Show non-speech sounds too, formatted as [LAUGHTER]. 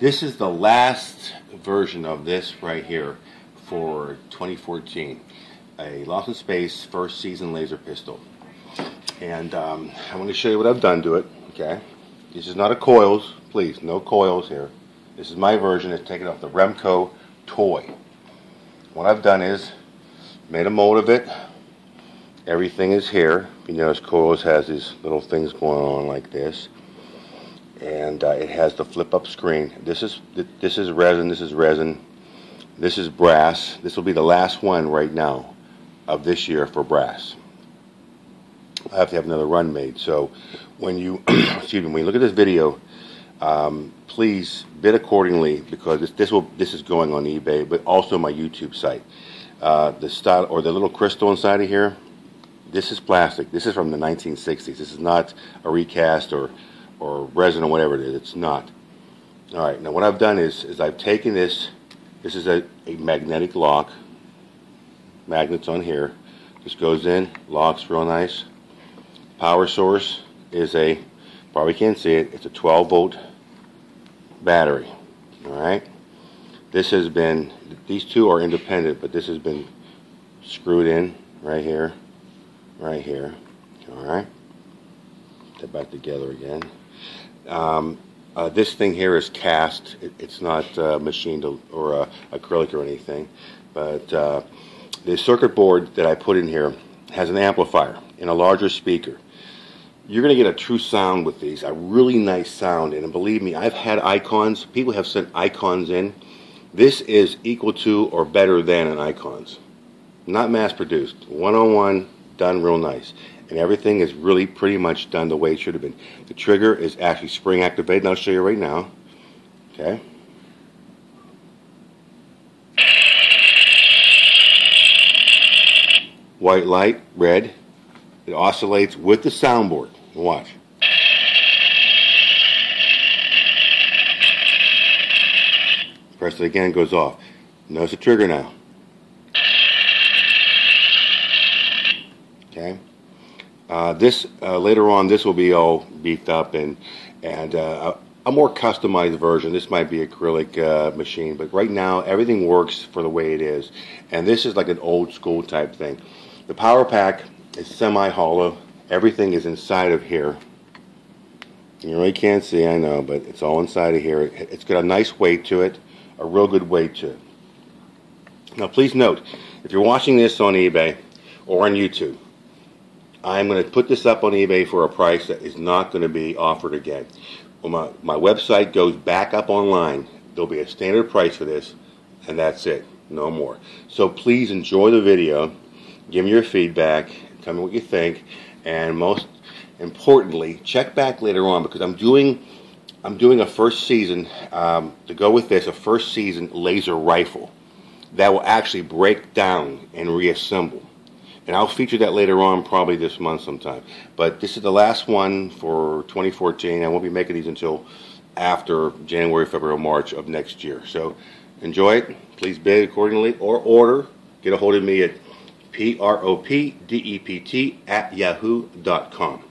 This is the last version of this right here for 2014. A Lost in Space first season laser pistol. And um, I want to show you what I've done to it, okay? This is not a coils, please, no coils here. This is my version, it's taken off the Remco toy. What I've done is made a mold of it. Everything is here. You notice coils has these little things going on like this and uh, it has the flip up screen. This is this is resin. This is resin. This is brass. This will be the last one right now of this year for brass. I have to have another run made. So when you [CLEARS THROAT] excuse me, when you look at this video, um, please bid accordingly because this, this will this is going on eBay, but also my YouTube site. Uh, the style or the little crystal inside of here. This is plastic. This is from the 1960s. This is not a recast or or resin or whatever it is. It's not. All right, now what I've done is, is I've taken this, this is a, a magnetic lock, magnets on here. This goes in, locks real nice. Power source is a, probably can't see it, it's a 12 volt battery. All right. This has been, these two are independent, but this has been screwed in right here, right here. All right. They're back together again. Um, uh, this thing here is cast. It, it's not uh, machined or uh, acrylic or anything. But uh, the circuit board that I put in here has an amplifier and a larger speaker. You're going to get a true sound with these, a really nice sound. And believe me, I've had icons. People have sent icons in. This is equal to or better than an icons. Not mass produced. One on one, done real nice and everything is really pretty much done the way it should have been. The trigger is actually spring activated, and I'll show you right now. Okay. White light, red. It oscillates with the soundboard. Watch. Press it again, goes off. Notice the trigger now. Okay. Uh, this uh, later on, this will be all beefed up and and uh, a more customized version. This might be acrylic uh, machine, but right now everything works for the way it is. And this is like an old school type thing. The power pack is semi-hollow. Everything is inside of here. You really can't see, I know, but it's all inside of here. It's got a nice weight to it, a real good weight to it. Now, please note, if you're watching this on eBay or on YouTube, I'm going to put this up on eBay for a price that is not going to be offered again. When my, my website goes back up online, there'll be a standard price for this, and that's it. No more. So please enjoy the video. Give me your feedback. Tell me what you think. And most importantly, check back later on because I'm doing I'm doing a first season um, to go with this a first season laser rifle that will actually break down and reassemble and I'll feature that later on, probably this month sometime. But this is the last one for 2014. I won't be making these until after January, February, March of next year. So enjoy it. Please bid accordingly or order. Get a hold of me at P R O P D E P T at yahoo.com.